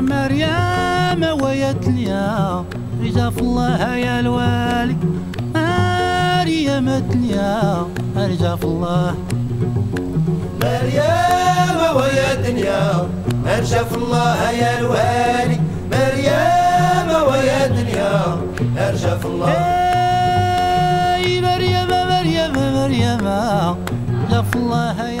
مريم ويتليا في الله يا الوالي مريم تليا. رجا في الله. مريم ويا دنيا ارجع في الله يا الوالي مريم ويا دنيا ارجع في الله. إي مريم مريم مريم. ارجع في الله يا